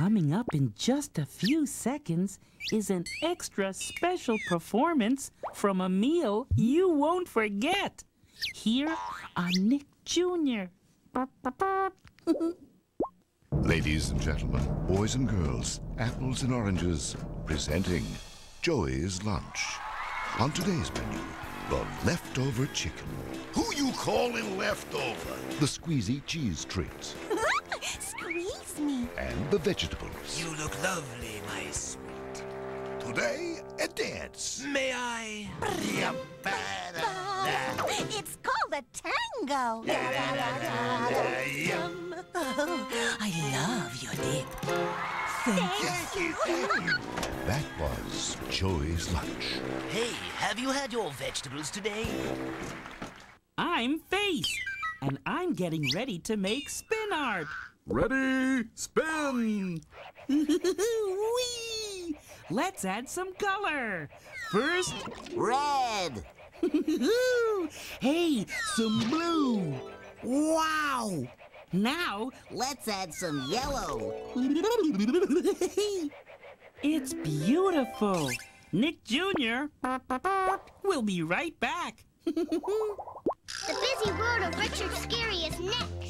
Coming up in just a few seconds is an extra special performance from a meal you won't forget. Here on Nick Jr. Ladies and gentlemen, boys and girls, apples and oranges, presenting Joey's Lunch. On today's menu, the leftover chicken, Who you calling leftover? the squeezy cheese treats, Squeeze me. and the vegetables. You look lovely, my sweet. Today, a dance. May I? It's called a tango. Yum. Oh, I love your dip. Thank you. That was Joey's Lunch. Hey, have you had your vegetables today? I'm Face, and I'm getting ready to make spin art. Ready, spin! Whee! Let's add some color. First, Red. hey, some blue. Wow. Now, Let's add some yellow. it's beautiful. Nick Jr. will be right back. The busy world of Richard Scarry is next.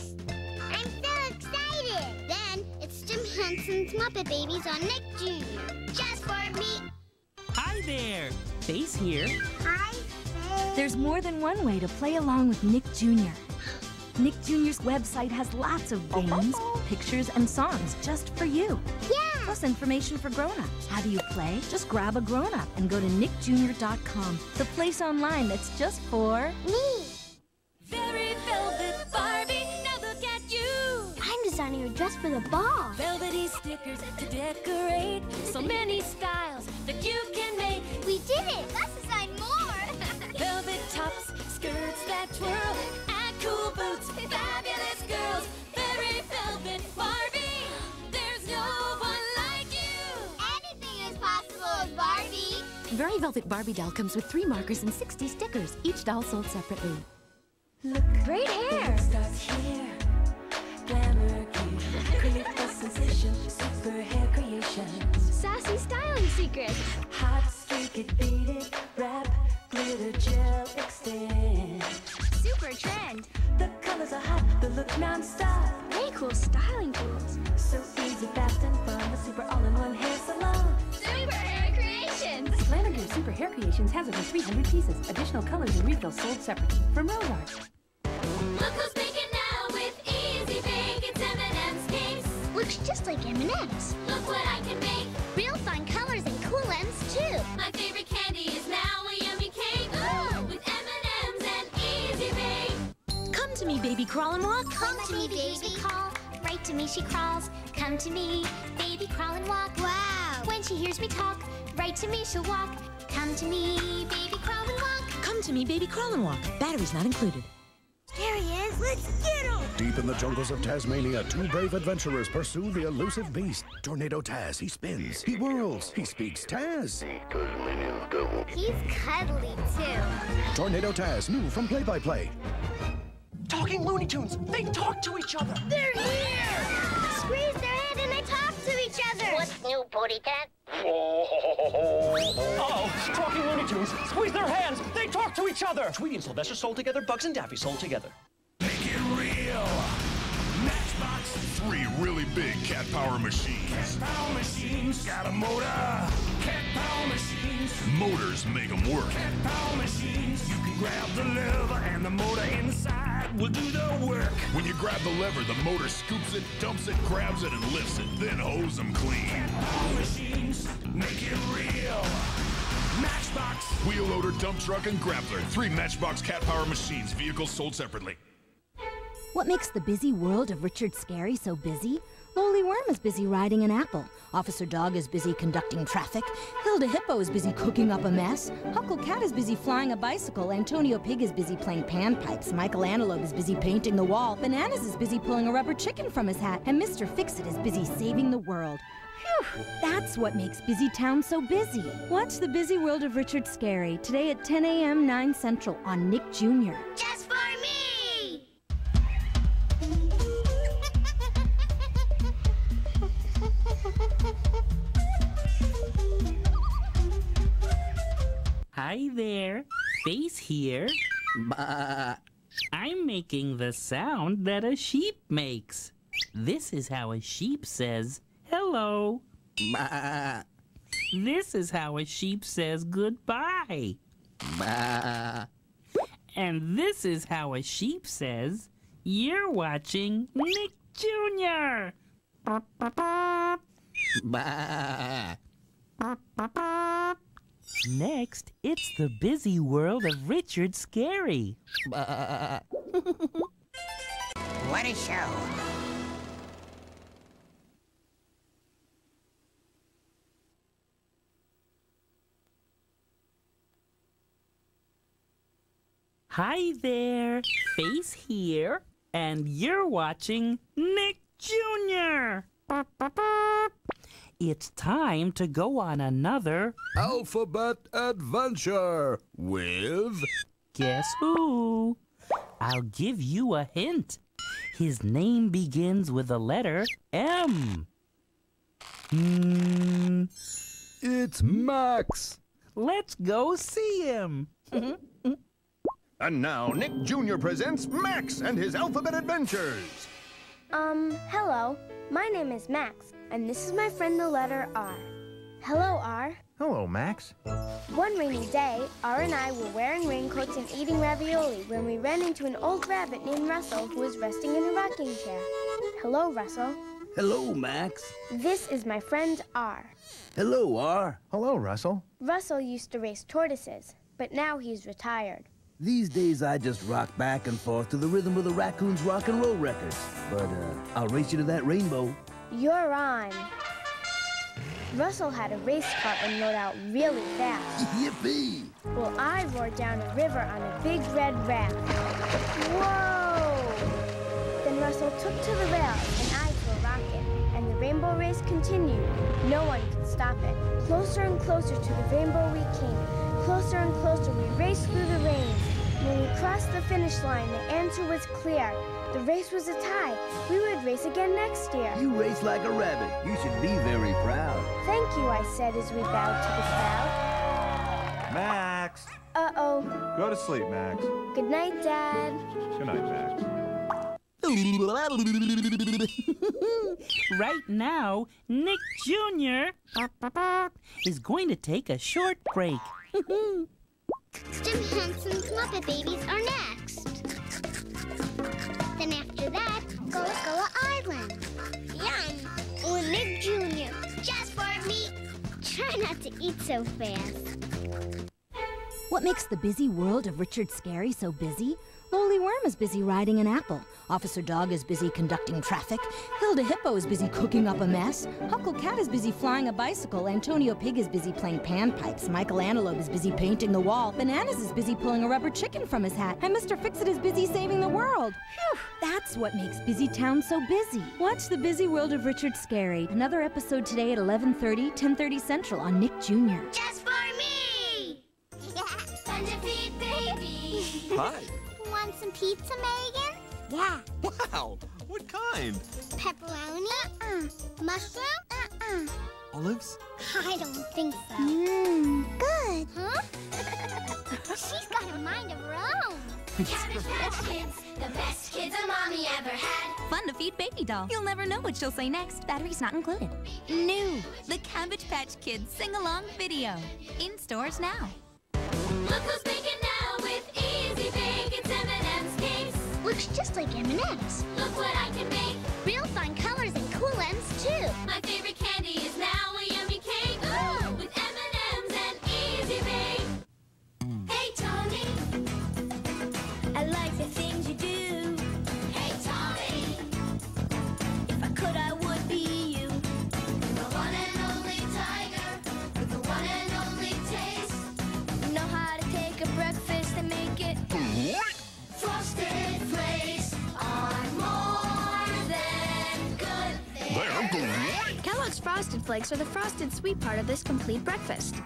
Jim Muppet Babies on Nick Jr. Just for me. Hi there. Face here. Hi, There's more than one way to play along with Nick Jr. Nick Jr.'s website has lots of games, oh. pictures, and songs just for you. Yeah. Plus information for grown-ups. How do you play? Just grab a grown-up and go to nickjr.com, the place online that's just for Me. Designing for the ball. Velvety stickers to decorate. So many styles that you can make. We did it. Let's design more. Velvet tops, skirts that twirl, and cool boots. Fabulous girls. Very velvet Barbie. There's no one like you. Anything is possible with Barbie. Very Velvet Barbie doll comes with three markers and 60 stickers, each doll sold separately. Great hair. Starts here. Glamour Super hair creations. Sassy styling secrets. Hot streak it, beat it, wrap, glitter gel extend. Super trend. The colors are hot, the look non-stop. Very cool styling tools. So easy, fast, and fun. The super all-in-one hair salon. Super hair creations. Gear Super Hair Creations has over 300 pieces. Additional colors and refills sold separately from Rose Art. Crawl and walk. Come to me, baby, call. Right to me, she crawls. Come to me, baby, crawl and walk. Wow. When she hears me talk, right to me, she'll walk. Come to me, baby, crawl and walk. Come to me, baby, crawl and walk. Batteries not included. There he is. Let's get him. Deep in the jungles of Tasmania, two brave adventurers pursue the elusive beast. Tornado Taz, he spins, he whirls, he speaks Taz. He's cuddly too. Tornado Taz, new from Play by Play. Talking Looney Tunes. They talk to each other. They're here. Squeeze their head and they talk to each other. What's new, Puddy Tat? Uh-oh. Talking Looney Tunes. Squeeze their hands. They talk to each other. Tweety and Sylvester sold together. Bugs and Daffy sold together. Make it real. Matchbox. Three really big cat power machines. Cat power machines. Got a motor. Cat power machines. Motors make them work. Cat power machines. You can grab the lever and the motor inside will do the work. When you grab the lever, the motor scoops it, dumps it, grabs it, and lifts it. Then hose them clean. Power machines. Make it real. Matchbox. Wheel loader, dump truck, and grappler. Three Matchbox cat power machines. Vehicles sold separately. What makes the busy world of Richard Scarry so busy? Lowly Worm is busy riding an apple. Officer Dog is busy conducting traffic. Hilda Hippo is busy cooking up a mess. Huckle Cat is busy flying a bicycle. Antonio Pig is busy playing panpipes. Michael Antelope is busy painting the wall. Bananas is busy pulling a rubber chicken from his hat. And Mr. Fixit is busy saving the world. Phew, that's what makes Busy Town so busy. Watch the busy world of Richard Scarry today at 10 a.m. 9 Central on Nick Jr. Just for Hi there. Face here. I'm making the sound that a sheep makes. This is how a sheep says hello. This is how a sheep says goodbye. And this is how a sheep says, You're watching Nick Jr. Next, it's the busy world of Richard Scarry. What a show. Hi there, Face here, and you're watching Nick Jr. It's time to go on another Alphabet adventure with. Guess who? I'll give you a hint. His name begins with the letter M. Hmm. It's Max. Let's go see him. And now, Nick Jr. presents Max and his Alphabet Adventures. Um, hello. My name is Max, and this is my friend the letter R. Hello, R. Hello, Max. One rainy day, R and I were wearing raincoats and eating ravioli when we ran into an old rabbit named Russell who was resting in a rocking chair. Hello, Russell. Hello, Max. This is my friend R. Hello, R. Hello, Russell. Russell used to race tortoises, but now he's retired. These days I just rock back and forth to the rhythm of the Raccoons rock and roll records. But uh, I'll race you to that rainbow. You're on. Russell had a race car and rode out really fast. Yippee! Well, I roared down a river on a big red raft. Whoa! Then Russell took to the rails and I to a rocket, and the rainbow race continued. No one could stop it. Closer and closer to the rainbow we came. Closer and closer we raced through the rain. When we crossed the finish line, the answer was clear. The race was a tie. We would race again next year. You race like a rabbit. You should be very proud. Thank you, I said as we bowed to the crowd. Max. Uh-oh. Go to sleep, Max. Good night, Dad. Good night, Max. right now, Nick Jr. is going to take a short break. Jim Henson's Muppet Babies are next. Then after that, Gullah Gullah Island. Yum! With Nick Jr. Just for me. Try not to eat so fast. What makes the busy world of Richard Scarry so busy? Lowly Worm is busy riding an apple. Officer Dog is busy conducting traffic. Hilda Hippo is busy cooking up a mess. Huckle Cat is busy flying a bicycle. Antonio Pig is busy playing panpipes. Michael Antelope is busy painting the wall. Bananas is busy pulling a rubber chicken from his hat. And Mr. Fixit is busy saving the world. Phew, that's what makes Busy Town so busy. Watch The Busy World of Richard Scarry. Another episode today at 11:30, 10:30 Central on Nick Jr. Just for me! Fun to feed baby. Hi. Want some pizza, Megan? Yeah. Wow. What kind? Pepperoni? Uh-uh. Mushroom? Uh-uh. Olives? I don't think so. Mmm, good. Huh? She's got a mind of her own. Cabbage Patch Kids, the best kids a mommy ever had. Fun to feed baby doll. You'll never know what she'll say next. Batteries not included. New, the Cabbage Patch Kids sing-along video. In stores now. Look who's baking now like M&M's. Look what I can make. Flakes are the frosted sweet part of this complete breakfast.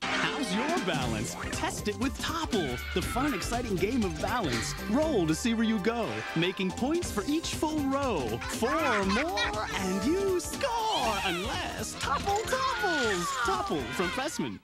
How's your balance? Test it with Topple, the fun, exciting game of balance. Roll to see where you go, making points for each full row. Four more, and you score! Unless Topple topples! Topple from Pressman.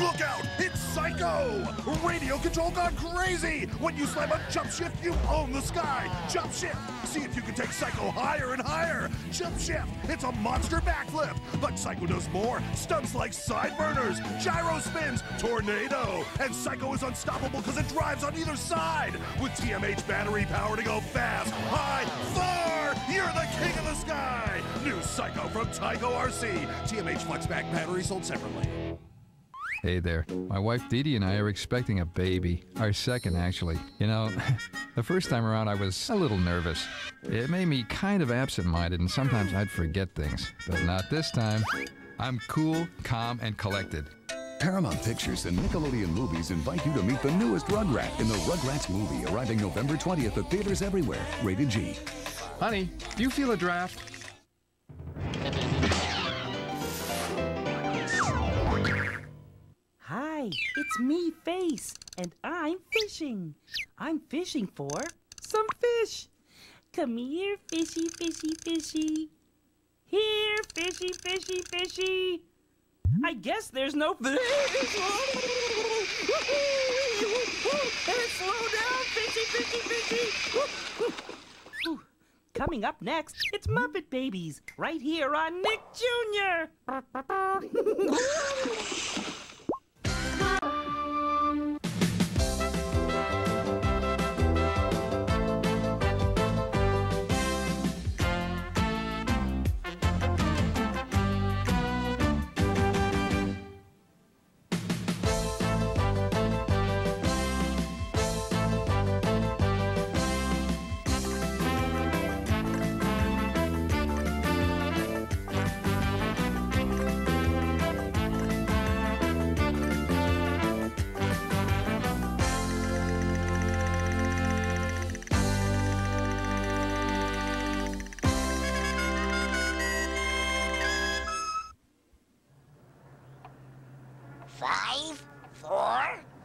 Look out! It's Psycho! Radio control gone crazy! When you slam a jump shift, you own the sky! Jump shift! See if you can take Psycho higher and higher! Jump shift! It's a monster backflip! But Psycho does more! Stunts like side burners, gyro spins, tornado! And Psycho is unstoppable because it drives on either side! With TMH battery power to go fast, high, far! You're the king of the sky! New Psycho from Tyco RC. TMH Flexback battery sold separately. Hey there. My wife Didi and I are expecting a baby. Our second, actually. You know, the first time around I was a little nervous. It made me kind of absent minded, and sometimes I'd forget things. But not this time. I'm cool, calm, and collected. Paramount Pictures and Nickelodeon Movies invite you to meet the newest Rugrat in the Rugrats movie, arriving November 20th at theaters everywhere. Rated G. Honey, do you feel a draft? Hi, it's me, Face, and I'm fishing. I'm fishing for some fish. Come here, fishy, fishy, fishy. Here, fishy, fishy, fishy. I guess there's no fish. Slow down, fishy, fishy, fishy. Coming up next, it's Muppet Babies, right here on Nick Jr.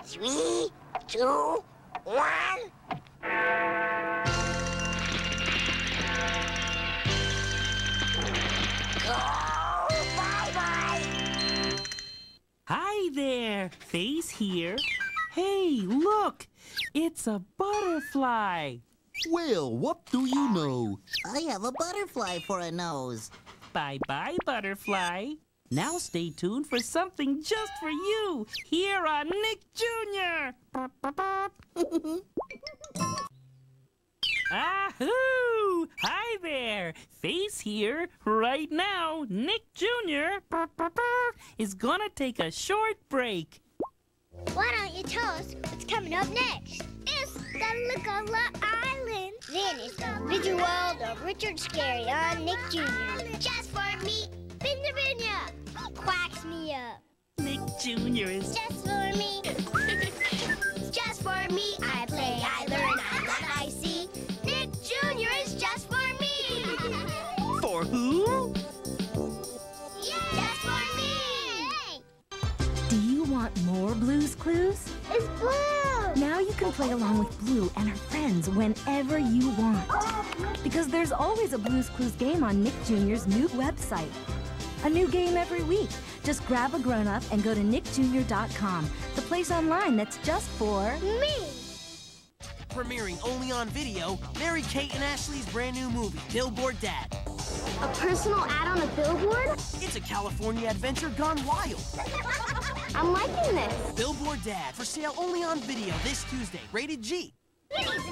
three, two, one. Go, bye-bye. Hi there, Face here. Hey, look, it's a butterfly. Well, what do you know? I have a butterfly for a nose. Bye bye, butterfly. Now stay tuned for something just for you here on Nick Jr. Ahoo! Hi there! Face here. Right now, Nick Jr. is gonna take a short break. Why don't you tell us what's coming up next? It's the Lookola Island. Then it's the busy world of Richard Scarry on Nick Jr. Just for me, Binyah Binyah. Quacks me up. Nick Jr. is Just for me. just for me. I play, I learn, I love, I see. Nick Jr. is just for me. for who? Just for me. Do you want more Blue's Clues? It's blue. Now you can play along with Blue and her friends whenever you want. Oh. Because there's always a Blue's Clues game on Nick Jr.'s new website. A new game every week. Just grab a grown up and go to nickjr.com, the place online that's just for me. Premiering only on video, Mary Kate and Ashley's brand new movie, Billboard Dad. A personal ad on a billboard? It's a California adventure gone wild. I'm liking this. Billboard Dad for sale only on video this Tuesday. Rated G.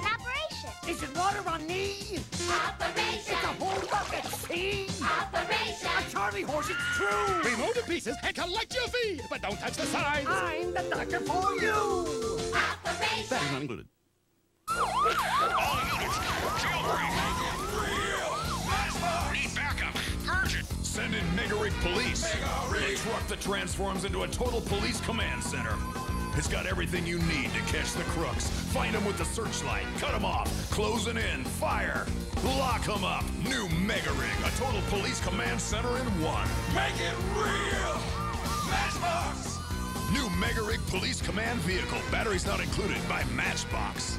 It's. Is it water on me? Operation. It's a whole bucket, see? Operation. A Charlie horse, it's true. Remove the pieces and collect your fee, but don't touch the sides. I'm the doctor for you. Operation. Batteries not included. Need backup. Urgent. Send in Mega Rig Police. The truck that transforms into a total police command center. It's got everything you need to catch the crooks. Find them with the searchlight. Cut them off. Closing in. Fire. Lock them up. New Mega Rig. A total police command center in one. Make it real. Matchbox. New Mega Rig Police Command Vehicle. Batteries not included by Matchbox.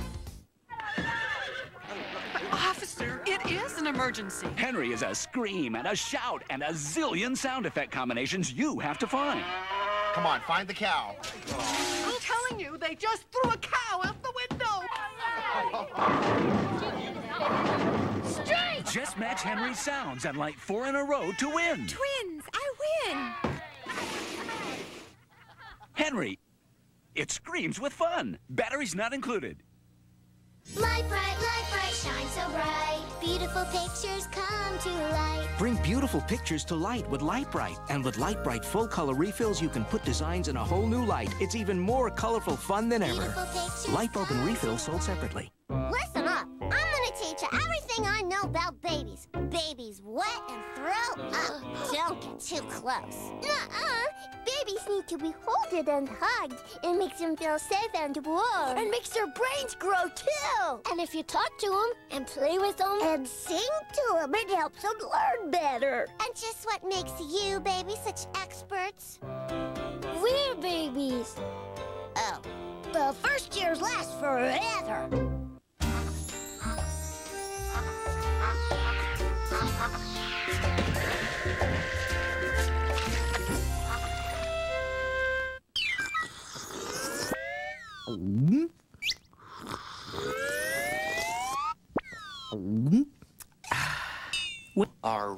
Officer, it is an emergency. Henry is a scream and a shout and a zillion sound effect combinations you have to find. Come on, find the cow. I'm telling they just threw a cow out the window. Strike! Just match Henry's sounds and light four in a row to win. Twins, I win! Henry, it screams with fun. Batteries not included. Lite-Brite, light bright, shine so bright. Beautiful pictures come to light. Bring beautiful pictures to light with Lite-Brite. And with Lite-Brite full color refills, you can put designs in a whole new light. It's even more colorful fun than ever. Light bulb and refill sold separately. Everything I know about babies. Babies wet and throw up. Don't get too close. Uh-uh. Babies need to be holded and hugged. It makes them feel safe and warm. And makes their brains grow too. And if you talk to them and play with them and sing to them, it helps them learn better. And just what makes you babies such experts? We're babies. Oh. The first years last forever. Our